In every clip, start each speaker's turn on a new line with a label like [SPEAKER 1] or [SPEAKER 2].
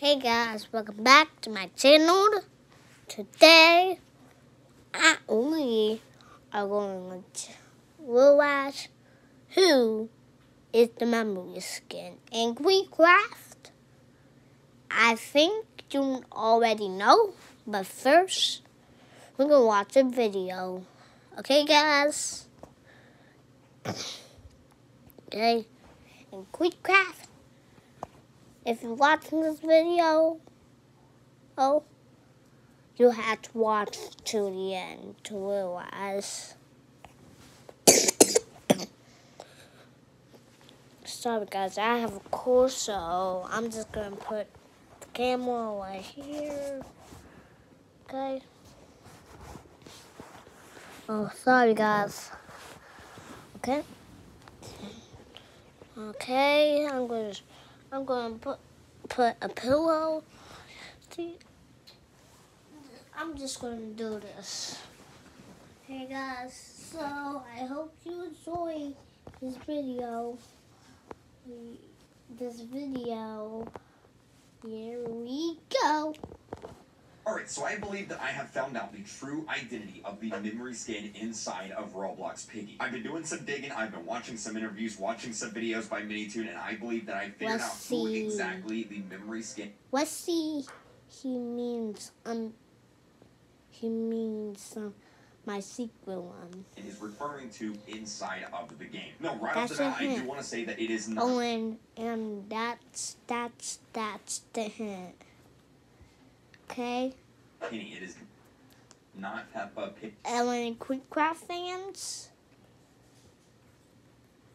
[SPEAKER 1] Hey guys, welcome back to my channel. Today, we are going to realize who is the memory skin in Craft. I think you already know, but first, we're gonna watch a video. Okay, guys? okay, in Craft if you're watching this video, oh, you have to watch to the end to realize. Sorry guys, I have a course, so I'm just gonna put the camera right here. Okay. Oh, sorry guys. Okay. Okay, I'm gonna I'm going to put put a pillow. See, I'm just going to do this. Hey guys, so I hope you enjoy this video. This video. Here we go.
[SPEAKER 2] Alright, so I believe that I have found out the true identity of the memory skin inside of Roblox Piggy. I've been doing some digging, I've been watching some interviews, watching some videos by Minitoon, and I believe that I figured
[SPEAKER 1] Let's
[SPEAKER 2] out
[SPEAKER 1] see.
[SPEAKER 2] who exactly the memory skin
[SPEAKER 1] Let's see. He means um. He means um, my secret one.
[SPEAKER 2] is referring to inside of the game. No, right
[SPEAKER 1] That's
[SPEAKER 2] off the bat, I do want to say that it is not.
[SPEAKER 1] Oh, and and that's that's that's the hint. Okay.
[SPEAKER 2] Penny, it is not Peppa Pig.
[SPEAKER 1] Ellen Quickcraft fans,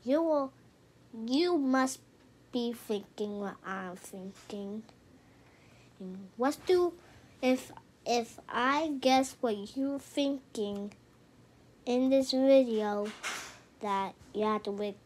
[SPEAKER 1] you will, you must be thinking what I'm thinking. And Let's do, if if I guess what you're thinking in this video, that you have to wait,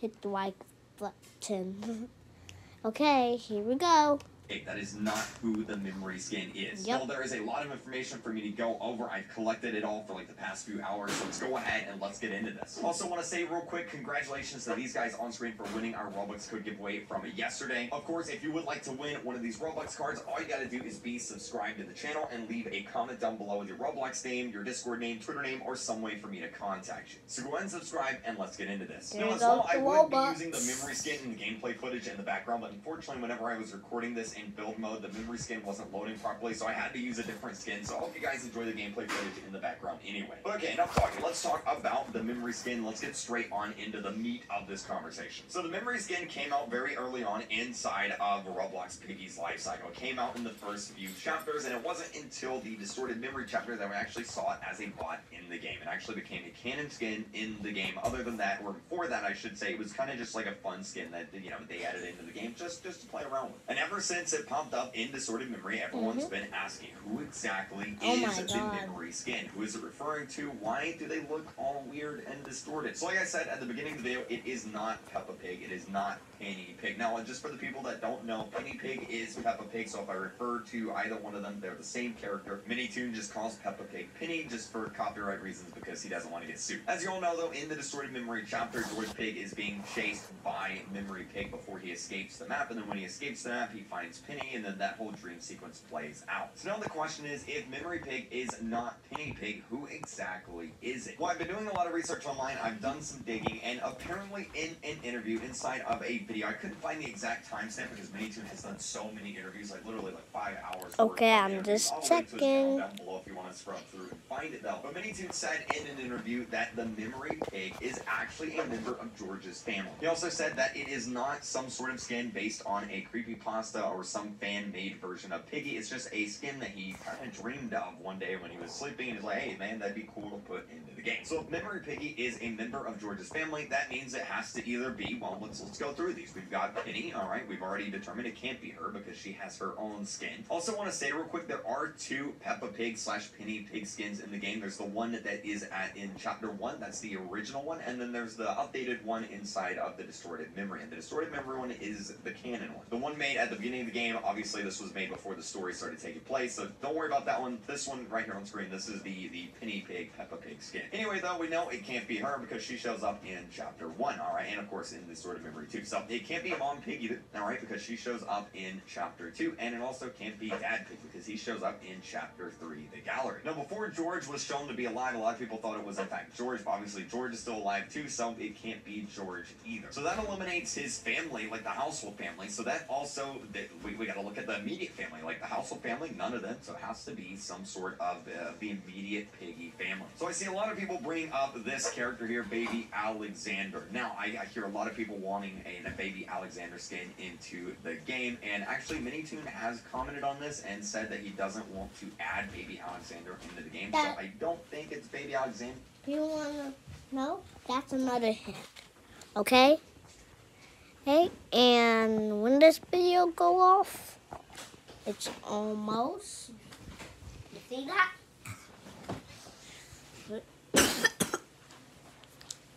[SPEAKER 1] hit the like button. okay, here we go.
[SPEAKER 2] That is not who the memory skin is.
[SPEAKER 1] Yep.
[SPEAKER 2] Well, there is a lot of information for me to go over. I've collected it all for like the past few hours, so let's go ahead and let's get into this. Also, want to say real quick, congratulations to these guys on screen for winning our Robux code giveaway from yesterday. Of course, if you would like to win one of these Robux cards, all you got to do is be subscribed to the channel and leave a comment down below with your Roblox name, your Discord name, Twitter name, or some way for me to contact you. So go ahead and subscribe, and let's get into this.
[SPEAKER 1] There
[SPEAKER 2] now, as well, I would be using the memory skin and the gameplay footage in the background, but unfortunately, whenever I was recording this in build mode, the memory skin wasn't loading properly, so I had to use a different skin. So I hope you guys enjoy the gameplay footage in the background anyway. But okay, enough talking. Let's talk about the memory skin. Let's get straight on into the meat of this conversation. So the memory skin came out very early on inside of Roblox Piggy's life cycle. It came out in the first few chapters, and it wasn't until the distorted memory chapter that we actually saw it as a bot in the game. It actually became a canon skin in the game. Other than that, or before that, I should say, it was kind of just like a fun skin that you know they added into the game just just to play around with. And ever since it popped up in the distorted memory, everyone's
[SPEAKER 1] Mhm.
[SPEAKER 2] been asking who exactly
[SPEAKER 1] Oh
[SPEAKER 2] is the memory skin? Who is it referring to? Why do they look all weird and distorted? So like I said at the beginning of the video, it is not Peppa Pig. It is not Penny Pig. Now, just for the people that don't know, Penny Pig is Peppa Pig. So if I refer to either one of them, they're the same character. Minitoon just calls Peppa Pig Penny just for copyright reasons because he doesn't want to get sued. As you all know, though, in the distorted memory chapter, George Pig is being chased by Memory Pig before he escapes the map, and then when he escapes the map, he finds Penny, and then that whole dream sequence plays out. So now the question is, if Memory Pig is not Penny Pig, who exactly is it? Well, I've been doing a lot of research online. I've done some digging, and apparently in an interview inside of a video, I couldn't find the exact timestamp because Minitoon has done so many interviews, like literally like five hours.
[SPEAKER 1] Okay, I'm just
[SPEAKER 2] I'll link to his channel
[SPEAKER 1] checking.
[SPEAKER 2] down below if you want to scrub through and find it though. But Minitoon said in an interview that the Memory Pig is actually a member of George's family. He also said that it is not some sort of skin based on a creepypasta or some fan-made version of Piggy. It's just a skin that he kind of dreamed of one day when he was sleeping and he's like, hey man, that'd be cool to put into the game. So if Memory Piggy is a member of George's family, that means it has to either be, well, let's let's go through these. We've got Penny, all right, we've already determined it can't be her because she has her own skin. Also want to say real quick, there are two Peppa Pig slash Penny Pig skins in the game. There's the one that is at in chapter one, that's the original one, and then there's the updated one inside of the distorted memory. And the distorted memory one is the canon one. The one made at the beginning of the game, obviously this was made before the story started taking place, so don't worry about that one. This one right here on screen, this is the the Penny Pig Peppa Pig skin. Anyway, though, we know it can't be her because she shows up in chapter one, all right, and of course in the of memory too. So it can't be Mom Pig either, all right, because she shows up in chapter two, and it also can't be Dad Pig he shows up in chapter three, the gallery. Now, before George was shown to be alive, a lot of people thought it was in fact George. But obviously, George is still alive too, so it can't be George either. So that eliminates his family, like the household family. So that also that we, we got to look at the immediate family, like the household family. None of them, so it has to be some sort of uh, the immediate Piggy family. So I see a lot of people bring up this character here, Baby Alexander. Now I, I hear a lot of people wanting a, a Baby Alexander skin into the game, and actually Minitoon has commented on this and said that he doesn't want to add Baby Alexander into the game. So I don't think it's Baby Alexander.
[SPEAKER 1] You wanna know? That's another hint. Okay? Hey, and when this video go off, it's almost. You see that?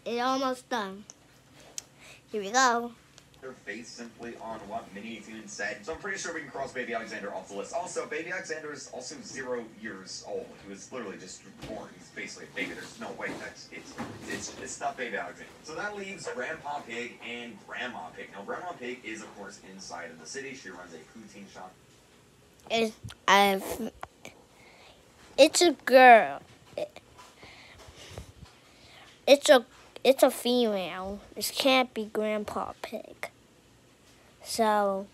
[SPEAKER 1] it's almost done. Here we go.
[SPEAKER 2] Their face simply on what Minitoon said. So I'm pretty sure we can cross Baby Alexander off the list. Also, Baby Alexander is also zero years old. He was literally just born. He's basically a baby. There's no way that's it's it's it's not Baby Alexander. So that leaves Grandpa Pig and Grandma Pig. Now Grandma Pig is of course inside of the city. She runs a poutine shop.
[SPEAKER 1] It's I've. It's a girl. It's a it's a female. This can't be Grandpa Pig. So,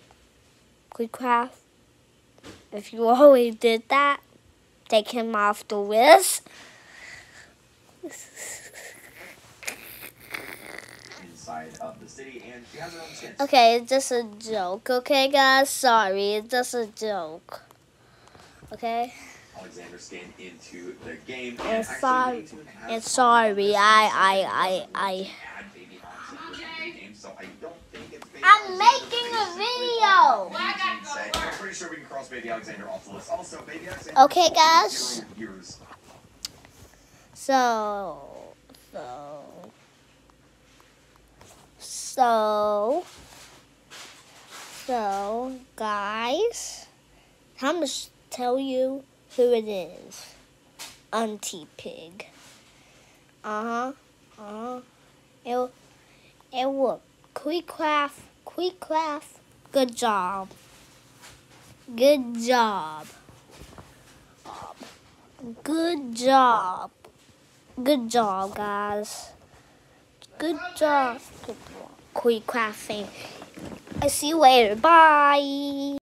[SPEAKER 1] Quickcraft, if you always did that, take him off the list.
[SPEAKER 2] inside of the city, and she has her own.
[SPEAKER 1] Okay, it's just a joke. Okay, guys, sorry, it's just a joke. Okay.
[SPEAKER 2] Alexander skin into the game.
[SPEAKER 1] And
[SPEAKER 2] actually,
[SPEAKER 1] sorry-
[SPEAKER 2] Minitoon has
[SPEAKER 1] and sorry, I-
[SPEAKER 2] on
[SPEAKER 1] I- I- I-
[SPEAKER 2] Baby Alexander into the game, so I don't think it's Baby
[SPEAKER 1] I'm making a video.
[SPEAKER 2] what Minitoon said. I'm pretty sure we can cross Baby Alexander off the list. Also, Baby
[SPEAKER 1] Okay, guys. So, so, so, so, guys, I'm gonna tell you who it is. Auntie Pig. Uh huh. Uh huh. It, it will. Quick craft. Quick craft. Good job. Good job. Good job. Good job, guys. Good job. Good job. Quick crafting. I see you later. Bye.